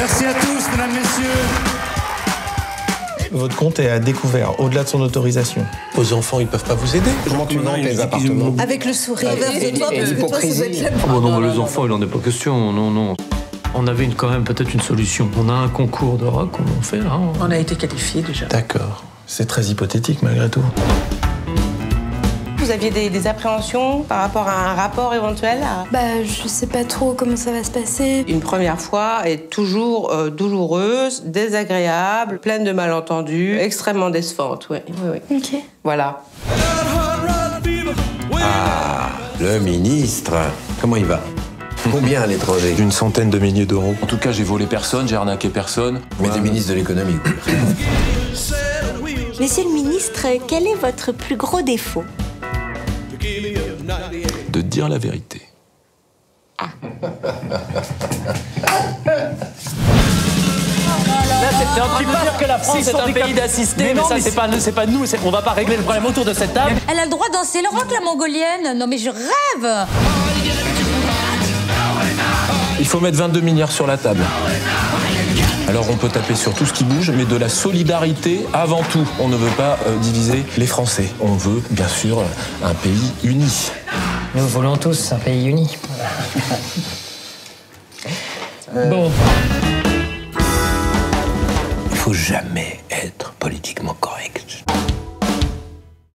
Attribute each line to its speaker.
Speaker 1: Merci à tous, mesdames, messieurs.
Speaker 2: Votre compte est à découvert, au-delà de son autorisation.
Speaker 3: Vos enfants, ils peuvent pas vous aider
Speaker 4: Comment tu vends tes appartements
Speaker 5: Avec le sourire
Speaker 6: Oh, bah non, mais les enfants, il en est pas question, non, non. On avait une- quand même peut-être une solution. On a un concours de rock, on en fait là. hein.
Speaker 7: On a été qualifiés déjà.
Speaker 2: D'accord. C'est très hypothétique malgré tout.
Speaker 8: Vous aviez des, des appréhensions par rapport à un rapport éventuel à-
Speaker 9: Bah, je sais pas trop comment ça va se passer.
Speaker 8: Une première fois est toujours euh, douloureuse, désagréable, pleine de malentendus, extrêmement décevante. Oui, oui, oui.
Speaker 9: Ok.
Speaker 8: Voilà.
Speaker 4: Le ministre, comment il va? Combien à l'étranger
Speaker 3: D'une centaine de milliers d'euros.
Speaker 10: En tout cas, j'ai volé personne, j'ai arnaqué personne.
Speaker 4: Mais des ministres de l'économie.
Speaker 5: Monsieur le ministre, quel est votre plus gros défaut?
Speaker 10: De dire la vérité.
Speaker 11: T'es en train de me dire que la France est un pays d'assistés, mais, ça, c'est pas, c'est pas nous, c'est- on va pas régler le problème autour de cette table.
Speaker 9: Elle a le droit de danser le rock, la mongolienne. Non, mais je rêve.
Speaker 3: Il faut mettre 22 milliards sur la table. Alors on peut taper sur tout ce qui bouge, mais de la solidarité avant tout. On ne veut pas euh, diviser les Français. On veut bien sûr un pays uni.
Speaker 11: Nous voulons tous un pays uni. Bon.
Speaker 4: Il faut jamais être politiquement correct.